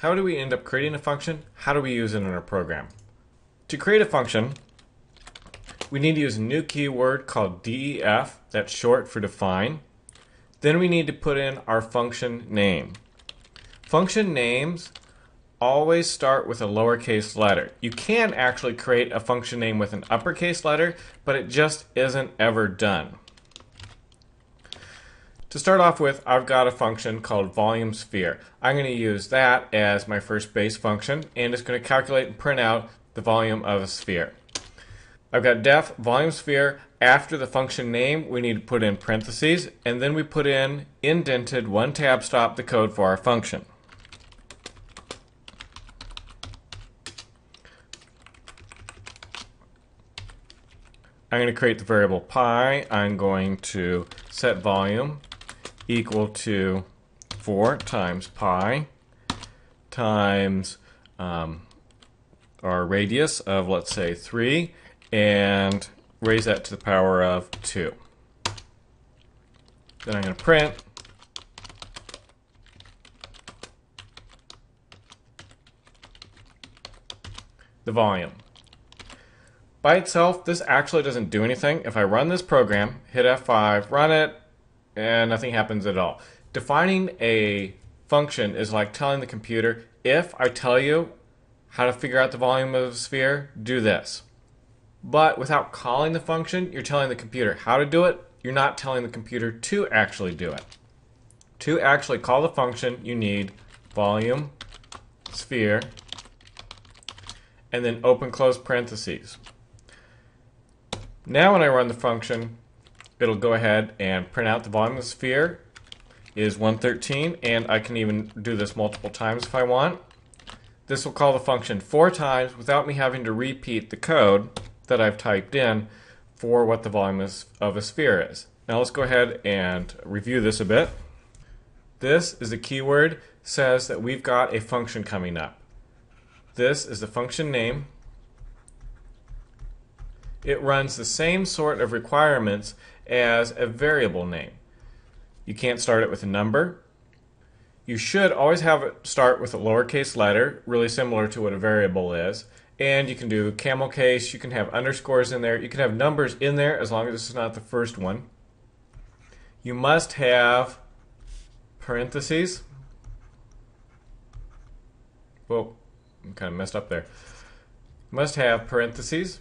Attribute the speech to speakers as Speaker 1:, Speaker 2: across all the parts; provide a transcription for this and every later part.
Speaker 1: How do we end up creating a function? How do we use it in our program? To create a function, we need to use a new keyword called def, that's short for define. Then we need to put in our function name. Function names always start with a lowercase letter. You can actually create a function name with an uppercase letter, but it just isn't ever done. To start off with, I've got a function called volume sphere. I'm going to use that as my first base function, and it's going to calculate and print out the volume of a sphere. I've got def volume sphere. After the function name, we need to put in parentheses, and then we put in indented one tab stop the code for our function. I'm going to create the variable pi. I'm going to set volume equal to 4 times pi times um, our radius of, let's say, 3, and raise that to the power of 2. Then I'm going to print the volume. By itself, this actually doesn't do anything. If I run this program, hit F5, run it, and nothing happens at all. Defining a function is like telling the computer, if I tell you how to figure out the volume of a sphere, do this. But without calling the function, you're telling the computer how to do it. You're not telling the computer to actually do it. To actually call the function, you need volume sphere and then open close parentheses. Now when I run the function, it'll go ahead and print out the volume of the sphere is 113 and I can even do this multiple times if I want. This will call the function four times without me having to repeat the code that I've typed in for what the volume is, of a sphere is. Now let's go ahead and review this a bit. This is the keyword says that we've got a function coming up. This is the function name. It runs the same sort of requirements as a variable name. You can't start it with a number. You should always have it start with a lowercase letter, really similar to what a variable is. And you can do camel case, you can have underscores in there, you can have numbers in there as long as is not the first one. You must have parentheses. Whoa, I'm kind of messed up there. Must have parentheses.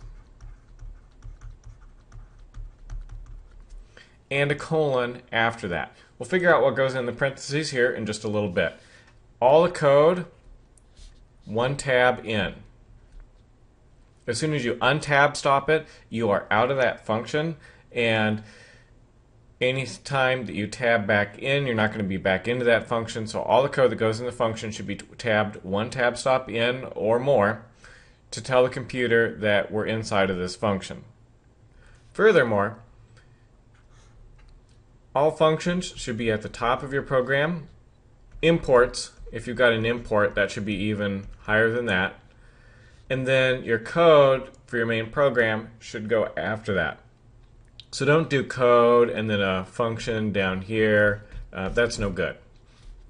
Speaker 1: And a colon after that. We'll figure out what goes in the parentheses here in just a little bit. All the code, one tab in. As soon as you untab stop it, you are out of that function and anytime that you tab back in, you're not going to be back into that function. So all the code that goes in the function should be tabbed one tab stop in or more to tell the computer that we're inside of this function. Furthermore, all functions should be at the top of your program. Imports, if you've got an import, that should be even higher than that. And then your code for your main program should go after that. So don't do code and then a function down here. Uh, that's no good.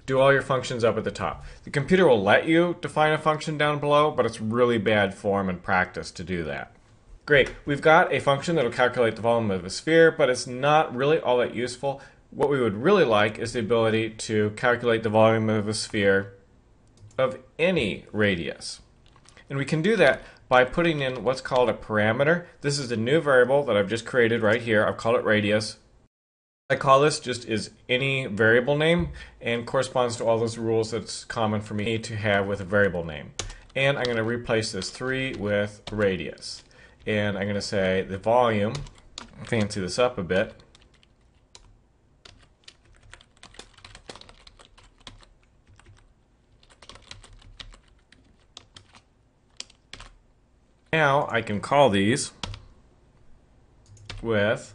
Speaker 1: Do all your functions up at the top. The computer will let you define a function down below, but it's really bad form and practice to do that. Great, we've got a function that will calculate the volume of a sphere, but it's not really all that useful. What we would really like is the ability to calculate the volume of a sphere of any radius. And we can do that by putting in what's called a parameter. This is a new variable that I've just created right here. I've called it radius. I call this just is any variable name and corresponds to all those rules that's common for me to have with a variable name. And I'm going to replace this 3 with radius and I'm going to say the volume, fancy this up a bit, Now I can call these with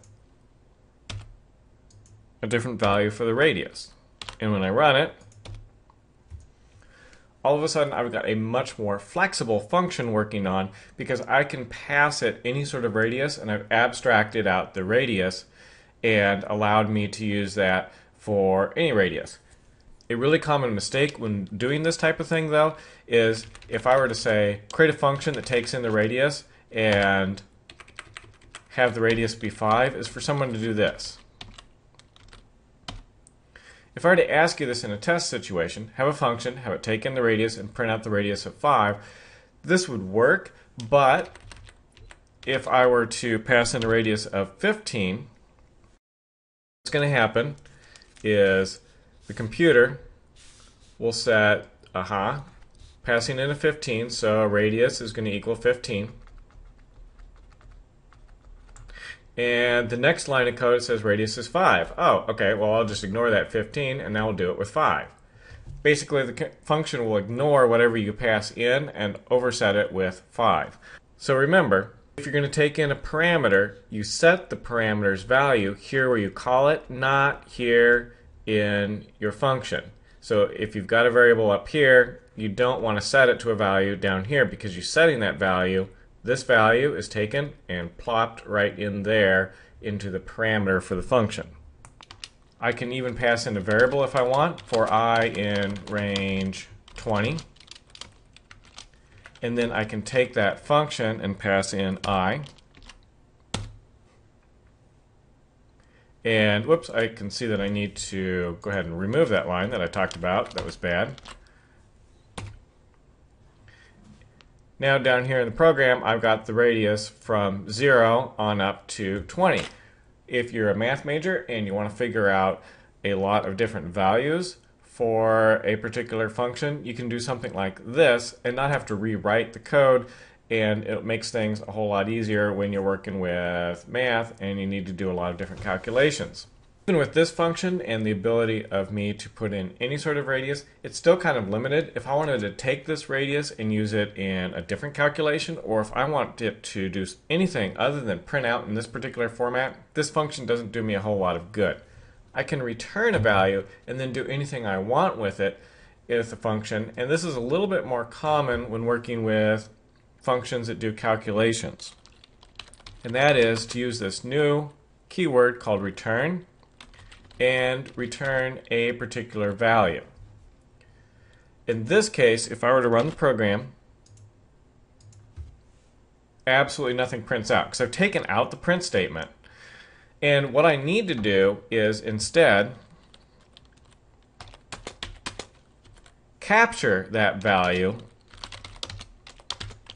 Speaker 1: a different value for the radius. And when I run it, all of a sudden I've got a much more flexible function working on because I can pass it any sort of radius and I've abstracted out the radius and allowed me to use that for any radius. A really common mistake when doing this type of thing, though, is if I were to say create a function that takes in the radius and have the radius be 5, is for someone to do this. If I were to ask you this in a test situation, have a function, have it take in the radius, and print out the radius of 5, this would work, but if I were to pass in a radius of 15, what's going to happen is the computer will set, aha, passing in a 15, so a radius is going to equal 15. And the next line of code says radius is 5. Oh, okay, well I'll just ignore that 15 and now we'll do it with 5. Basically the function will ignore whatever you pass in and overset it with 5. So remember, if you're going to take in a parameter, you set the parameter's value here where you call it, not here in your function. So if you've got a variable up here, you don't want to set it to a value down here because you're setting that value. This value is taken and plopped right in there into the parameter for the function. I can even pass in a variable if I want for i in range 20 and then I can take that function and pass in i. And whoops, I can see that I need to go ahead and remove that line that I talked about. That was bad. Now down here in the program, I've got the radius from 0 on up to 20. If you're a math major and you want to figure out a lot of different values, for a particular function, you can do something like this and not have to rewrite the code and it makes things a whole lot easier when you're working with math and you need to do a lot of different calculations. Even with this function and the ability of me to put in any sort of radius, it's still kind of limited. If I wanted to take this radius and use it in a different calculation, or if I want it to do anything other than print out in this particular format, this function doesn't do me a whole lot of good. I can return a value and then do anything I want with it with a function. And this is a little bit more common when working with functions that do calculations. And that is to use this new keyword called return and return a particular value. In this case, if I were to run the program, absolutely nothing prints out because I've taken out the print statement and what I need to do is instead capture that value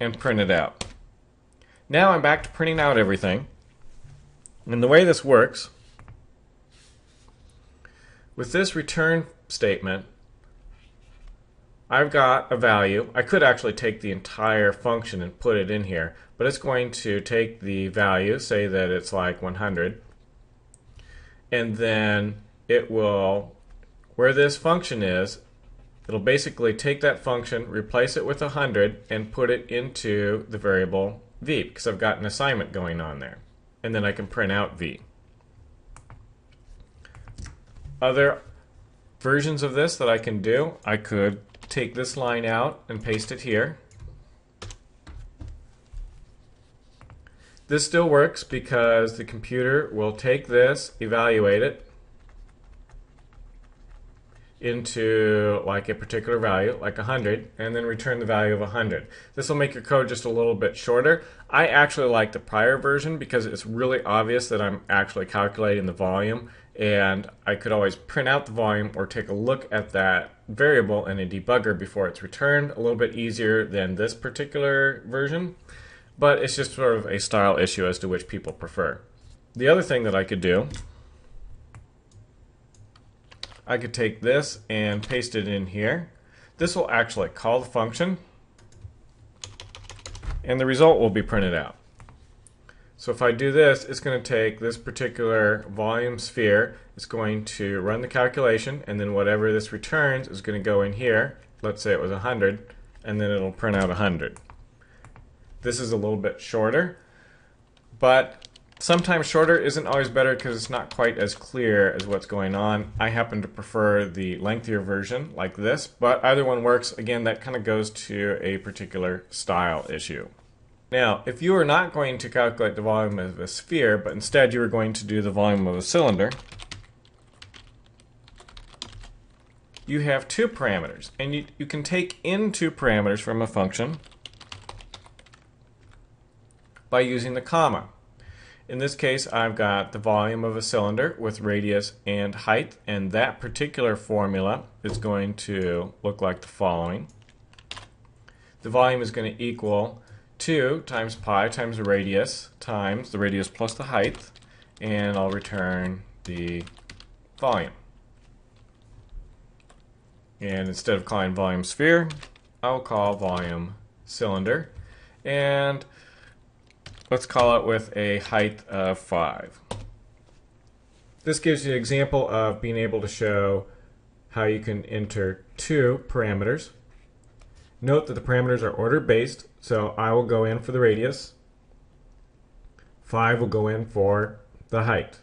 Speaker 1: and print it out. Now I'm back to printing out everything. And the way this works, with this return statement, I've got a value. I could actually take the entire function and put it in here, but it's going to take the value, say that it's like 100, and then it will, where this function is, it'll basically take that function, replace it with 100, and put it into the variable v, because I've got an assignment going on there. And then I can print out v. Other versions of this that I can do, I could take this line out and paste it here. This still works because the computer will take this, evaluate it into like a particular value, like 100, and then return the value of 100. This will make your code just a little bit shorter. I actually like the prior version because it's really obvious that I'm actually calculating the volume and I could always print out the volume or take a look at that variable in a debugger before it's returned. A little bit easier than this particular version but it's just sort of a style issue as to which people prefer. The other thing that I could do, I could take this and paste it in here. This will actually call the function, and the result will be printed out. So if I do this, it's going to take this particular volume sphere, it's going to run the calculation, and then whatever this returns is going to go in here. Let's say it was 100, and then it'll print out 100. This is a little bit shorter, but sometimes shorter isn't always better because it's not quite as clear as what's going on. I happen to prefer the lengthier version like this, but either one works. Again, that kind of goes to a particular style issue. Now, if you are not going to calculate the volume of a sphere, but instead you are going to do the volume of a cylinder, you have two parameters. And you, you can take in two parameters from a function by using the comma. In this case, I've got the volume of a cylinder with radius and height, and that particular formula is going to look like the following. The volume is going to equal 2 times pi times the radius times the radius plus the height, and I'll return the volume. And instead of calling volume sphere, I'll call volume cylinder. And let's call it with a height of 5. This gives you an example of being able to show how you can enter two parameters. Note that the parameters are order based, so I will go in for the radius, 5 will go in for the height.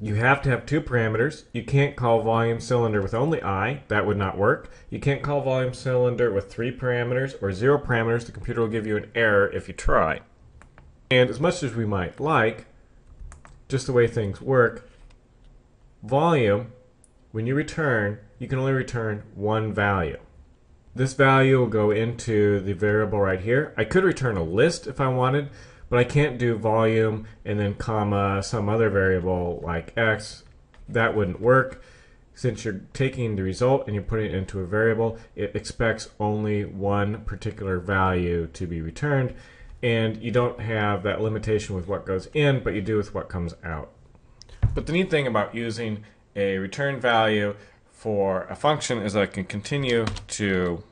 Speaker 1: You have to have two parameters. You can't call volume cylinder with only I. That would not work. You can't call volume cylinder with three parameters or zero parameters. The computer will give you an error if you try. And as much as we might like, just the way things work, volume, when you return, you can only return one value. This value will go into the variable right here. I could return a list if I wanted, but I can't do volume and then comma some other variable like x. That wouldn't work. Since you're taking the result and you're putting it into a variable, it expects only one particular value to be returned, and you don't have that limitation with what goes in, but you do with what comes out. But the neat thing about using a return value for a function is I can continue to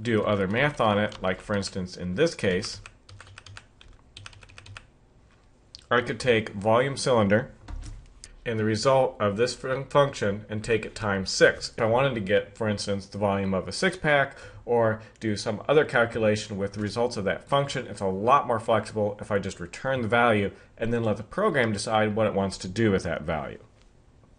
Speaker 1: do other math on it, like for instance in this case, I could take volume cylinder and the result of this function and take it times 6. If I wanted to get, for instance, the volume of a six-pack or do some other calculation with the results of that function, it's a lot more flexible if I just return the value and then let the program decide what it wants to do with that value.